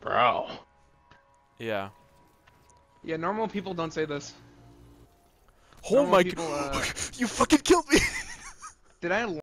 Bro. Yeah. Yeah, normal people don't say this. Oh Normal my people, god. uh, you fucking killed me! Did I